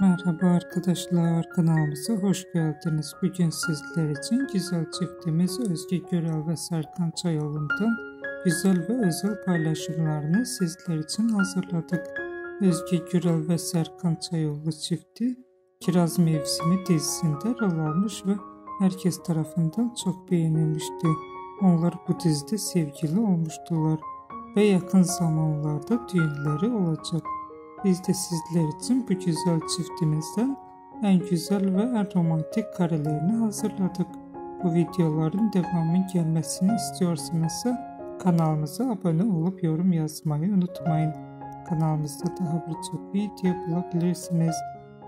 Merhaba arkadaşlar kanalımıza hoş geldiniz. Bugün sizler için güzel çiftimiz Özge Görel ve Serkan Çayoğlu'ndan güzel ve özel paylaşımlarını sizler için hazırladık. Özge Görel ve Serkan Çayoğlu çifti Kiraz Mevsimi dizisinde rol almış ve herkes tarafından çok beğenilmişti. Onlar bu dizide sevgili olmuştular ve yakın zamanlarda düğünleri olacak. Biz de sizler için bu güzel çiftimizden en güzel ve en romantik karelerini hazırladık. Bu videoların devamı gelmesini istiyorsanızsa kanalımıza abone olup yorum yazmayı unutmayın. Kanalımızda daha birçok video bulabilirsiniz.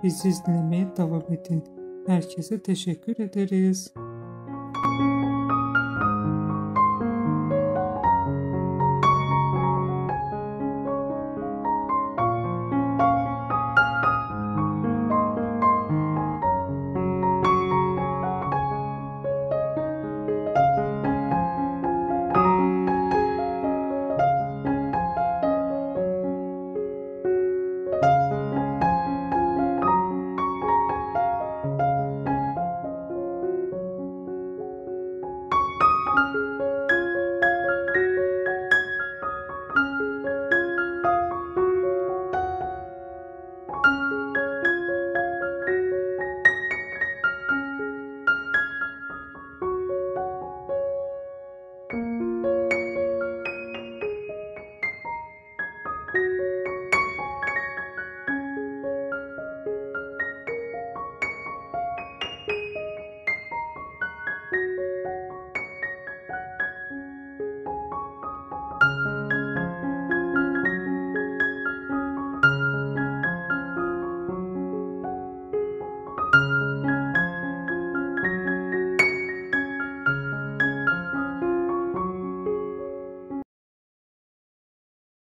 Bizi izlemeye devam edin. Herkese teşekkür ederiz.